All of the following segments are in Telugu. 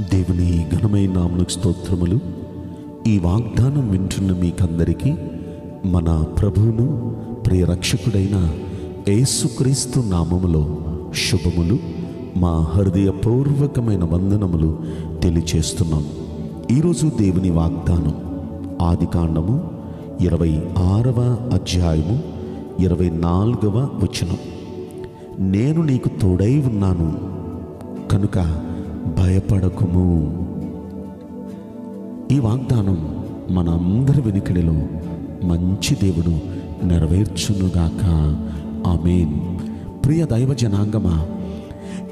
దేవుని ఘనమైన నామకు స్తోత్రములు. ఈ వాగ్దానం వింటున్న మీకందరికీ మన ప్రభువును ప్రియరక్షకుడైన యేసుక్రీస్తు నామములో శుభములు. మా హృదయపూర్వకమైన వందనములు తెలియచేస్తున్నాం. ఈరోజు దేవుని వాగ్దానం ఆదికాండము ఇరవై ఆరవ అధ్యాయము ఇరవై నాలుగవ వచనం. నేను నీకు తోడై ఉన్నాను. కనుక భయపడకుము. ఈ వాగ్దానం మన అందరి వెనుకడిలో మంచి దేవుడు నెరవేర్చునుగాక. ఆమెన్. ప్రియ దైవ జనాంగమా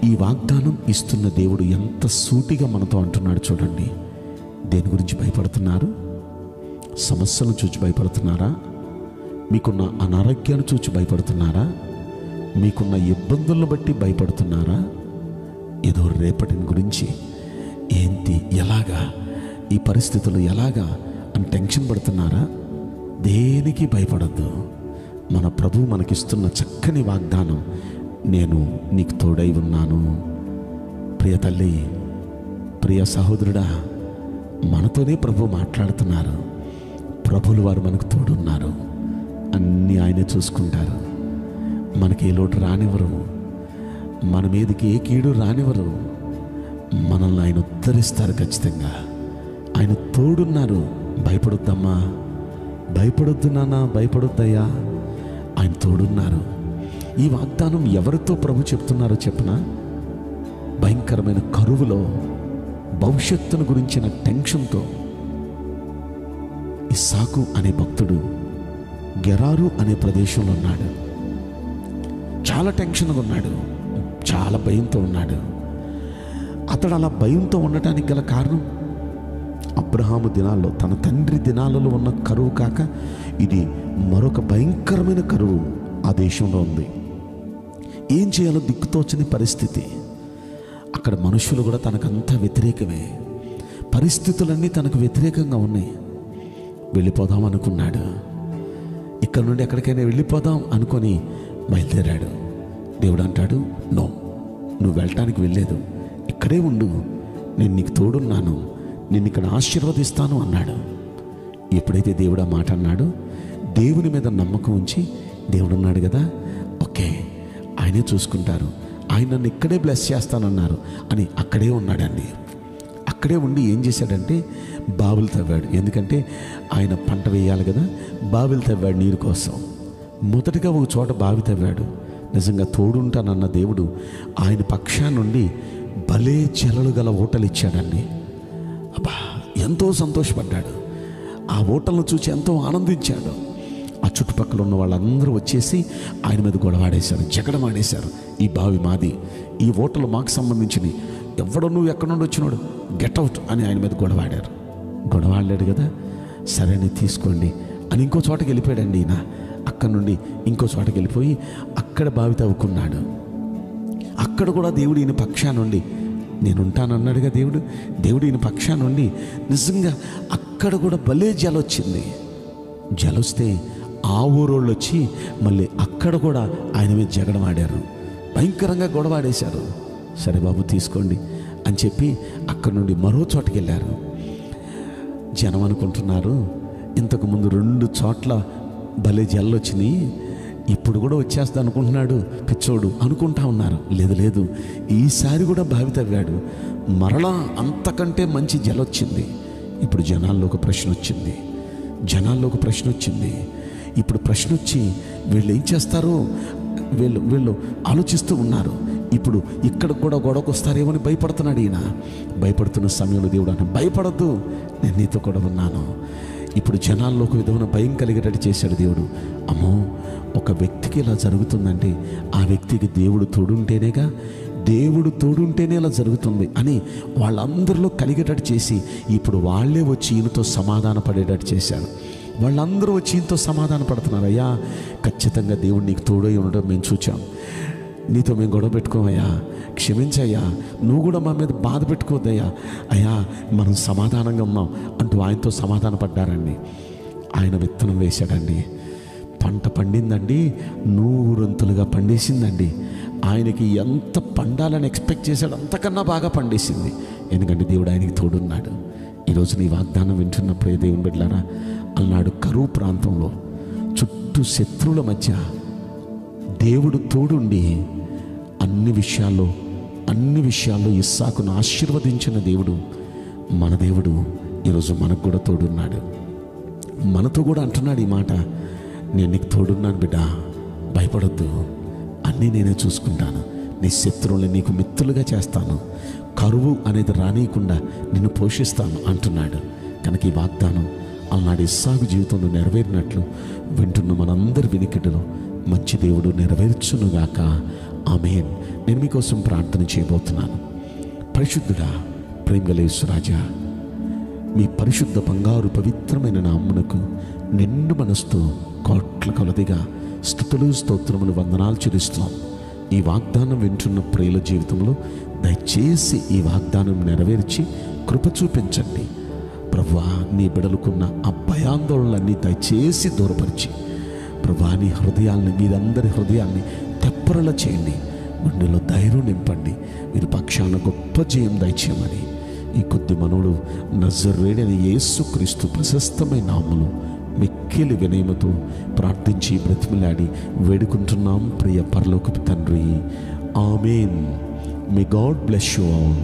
ఈ వాగ్దానం ఇస్తున్న దేవుడు ఎంత సూటిగా మనతో అంటున్నాడు చూడండి. దేని గురించి భయపడుతున్నారు? సమస్యలను చూచి భయపడుతున్నారా? మీకున్న అనారోగ్యాన్ని చూచి భయపడుతున్నారా? మీకున్న ఇబ్బందులను బట్టి భయపడుతున్నారా? ఏదో రేపటిని గురించి ఏంటి ఎలాగా ఈ పరిస్థితులు ఎలాగా అని టెన్షన్ పడుతున్నారా? దేనికి భయపడద్దు. మన ప్రభు మనకిస్తున్న చక్కని వాగ్దానం నేను నీకు తోడై ఉన్నాను. ప్రియ తల్లి ప్రియ సహోదరుడా మనతోనే ప్రభు మాట్లాడుతున్నారు. ప్రభులు వారు మనకు తోడున్నారు. అన్నీ ఆయనే చూసుకుంటారు. మనకి ఏ లోటు రానివ్వరు. మన మీదకి ఏ కీడు రానివ్వరు. మనల్ని ఆయన ఉద్ధరిస్తారు ఖచ్చితంగా. ఆయన తోడున్నారు. భయపడొద్దమ్మా. భయపడొద్దు నాన్న భయపడొద్దయ్యా. ఆయన తోడున్నారు. ఈ వాగ్దానం ఎవరితో ప్రభు చెప్తున్నారో చెప్పనా? భయంకరమైన కరువులో భవిష్యత్తును గురించిన టెన్షన్తో. ఇస్సాకు అనే భక్తుడు గెరారు అనే ప్రదేశంలో ఉన్నాడు. చాలా టెన్షన్గా ఉన్నాడు. చాలా భయంతో ఉన్నాడు. అతడు అలా భయంతో ఉండటానికి గల కారణం అబ్రహాము దినాల్లో తన తండ్రి దినాలలో ఉన్న కరువు కాక ఇది మరొక భయంకరమైన కరువు ఆ దేశంలో ఉంది. ఏం చేయాలో దిక్కుతోచని పరిస్థితి. అక్కడ మనుషులు కూడా తనకంతా వ్యతిరేకమే. పరిస్థితులన్నీ తనకు వ్యతిరేకంగా ఉన్నాయి. వెళ్ళిపోదాం అనుకున్నాడు. ఇక్కడ నుండి ఎక్కడికైనా వెళ్ళిపోదాం అనుకొని బయలుదేరాడు. దేవుడు అంటాడు నో నువ్వు వెళ్ళటానికి వెళ్ళలేదు. ఇక్కడే ఉండు. నేను నీకు తోడున్నాను. నేను ఇక్కడ ఆశీర్వదిస్తాను అన్నాడు. ఎప్పుడైతే దేవుడు ఆ మాట అన్నాడు దేవుని మీద నమ్మకం ఉంచి దేవుడు అన్నాడు కదా ఓకే ఆయనే చూసుకుంటారు. ఆయన నన్ను ఇక్కడే బ్లెస్ చేస్తానన్నారు అని అక్కడే ఉన్నాడండి. అక్కడే ఉండి ఏం చేశాడంటే బావులు తవ్వాడు. ఎందుకంటే ఆయన పంట వేయాలి కదా బావిలు తవ్వాడు నీరు కోసం. మొదటిగా ఒక చోట బావి తవ్వాడు. నిజంగా తోడుంటానన్న దేవుడు ఆయన పక్షా నుండి భలే చెలలు గల ఓటలు ఇచ్చాడండి. అబ్బా ఎంతో సంతోషపడ్డాడు. ఆ ఓటలను చూసి ఎంతో ఆనందించాడు. ఆ చుట్టుపక్కల ఉన్న వాళ్ళందరూ వచ్చేసి ఆయన మీద గొడవాడేశారు జగడమాడేశారు ఈ బావి మాది ఈ ఓటలు మాకు సంబంధించినవి. ఎవడో నువ్వు ఎక్కడి నుండి వచ్చినాడు? గెట్ అవుట్ అని ఆయన మీద గొడవాడారు గొడవాడలేడు కదా? సరే అని తీసుకోండి అని ఇంకో చోటకి వెళ్ళిపోయాడండి ఈయన. అక్కడ నుండి ఇంకో చోటకి వెళ్ళిపోయి అక్కడ బావి తవ్వుకున్నాడు అక్కడ కూడా దేవుడు ఈయన పక్షా నుండి నేను ఉంటానన్నాడుగా దేవుడు. దేవుడు ఈయన పక్షా నుండి నిజంగా అక్కడ కూడా భలే జలొచ్చింది జలొస్తే ఆ ఊరోళ్ళు వచ్చి మళ్ళీ అక్కడ కూడా ఆయన మీద జగడం ఆడారు. భయంకరంగా గొడవాడేశారు సరే బాబు తీసుకోండి అని చెప్పి అక్కడ నుండి మరో చోటకి వెళ్ళారు. జనం అనుకుంటున్నారు ఇంతకుముందు రెండు చోట్ల భలే జల్లు వచ్చినాయి ఇప్పుడు కూడా వచ్చేస్తా అనుకుంటున్నాడు. పిచ్చోడు అనుకుంటా ఉన్నారు. లేదు లేదు. ఈసారి కూడా బావి తవ్వాడు. మరలా అంతకంటే మంచి జలొచ్చింది. ఇప్పుడు జనాల్లో ఒక ప్రశ్న వచ్చింది జనాల్లో ఒక ప్రశ్న వచ్చింది ఇప్పుడు ప్రశ్న వచ్చి వీళ్ళు ఏం చేస్తారు వీళ్ళు వీళ్ళు ఆలోచిస్తూ ఉన్నారు. ఇప్పుడు ఇక్కడ కూడా గొడవకు వస్తారేమని భయపడుతున్నాడు ఈయన. భయపడుతున్న సమయంలో దేవుడు అంటే భయపడద్దు. నేను నీతో కూడా ఉన్నాను. ఇప్పుడు జనాల్లో ఒక విధమైన భయం కలిగేటట్టు చేశాడు దేవుడు. అమ్మో ఒక వ్యక్తికి ఇలా జరుగుతుందంటే ఆ వ్యక్తికి దేవుడు తోడుంటేనేగా దేవుడు తోడుంటేనే ఇలా జరుగుతుంది అని వాళ్ళందరిలో కలిగేటట్టు చేసి ఇప్పుడు వాళ్ళే వచ్చి ఈయనతో సమాధాన పడేటట్టు చేశారు. వాళ్ళందరూ వచ్చి ఈయనతో సమాధాన పడుతున్నారు. అయ్యా ఖచ్చితంగా దేవుడు నీకు తోడై ఉండడం మేము చూచాం. నీతో మేము గొడవ పెట్టుకోమయ్యా. క్షమించయ్యా. నువ్వు కూడా మా మీద బాధ పెట్టుకోవద్దయ్యా. అయ్యా మనం సమాధానంగా ఉన్నాం అంటూ ఆయనతో సమాధాన పడ్డారండి ఆయన విత్తనం వేశాడండి. పంట పండిందండి. నూరంతులుగా పండేసిందండి. ఆయనకి ఎంత పండాలని ఎక్స్పెక్ట్ చేశాడు అంతకన్నా బాగా పండేసింది. ఎందుకంటే దేవుడు ఆయనకి తోడున్నాడు. ఈరోజు నీ వాగ్దానం వింటున్నప్పుడే దేవుని బిడ్డారా అన్నాడు కరువు ప్రాంతంలో చుట్టూ శత్రువుల మధ్య దేవుడు తోడుండి అన్ని విషయాల్లో అన్ని విషయాల్లో ఇస్సాకును ఆశీర్వదించిన దేవుడు మన దేవుడు. ఈరోజు మనకు కూడా తోడున్నాడు. మనతో కూడా అంటున్నాడు ఈ మాట నేను నీకు తోడున్నాను బిడ్డ భయపడొద్దు. అన్నీ నేనే చూసుకుంటాను. నీ శత్రువుల్ని నీకు మిత్రులుగా చేస్తాను. కరువు అనేది రానియకుండా నిన్ను పోషిస్తాను అంటున్నాడు. కనుక ఈ వాగ్దానం అలనాడు ఇస్సాగు జీవితంలో నెరవేరినట్లు వింటున్న మనందరి వినికిడిలో మంచి దేవుడు నెరవేర్చునుగాక. ఆమెన్. నేను మీకోసం ప్రార్థన చేయబోతున్నాను. పరిశుద్ధుడా ప్రేమగలేశ్వరాజా మీ పరిశుద్ధ బంగారు పవిత్రమైన నామ్మునకు నిండు మనస్తో కోట్ల కొలదిగా స్థుతులు స్తోత్రములు వందనాలు చెల్లిస్తాం ఈ వాగ్దానం వింటున్న ప్రియుల జీవితంలో దయచేసి ఈ వాగ్దానం నెరవేర్చి కృప చూపించండి. ప్రభా నీ బిడలుకున్న ఆ భయాందోళనలన్నీ దయచేసి దూరపరిచి ప్రభా నీ హృదయాల్ని మీరందరి హృదయాల్ని తెప్పరల చేయండి. గుండెలో ధైర్యం నింపండి. మీరు పక్షాన గొప్ప జయం దయచేయమని ఈ కొద్ది మనవుడు నజరేడని యేసుక్రీస్తు ప్రశస్తమైన నామలు మిక్కిలి వినయముతో ప్రార్థించి బ్రతిమిలాడి వేడుకుంటున్నాం. ప్రియ పరలోకపు తండ్రి amen. May God bless you all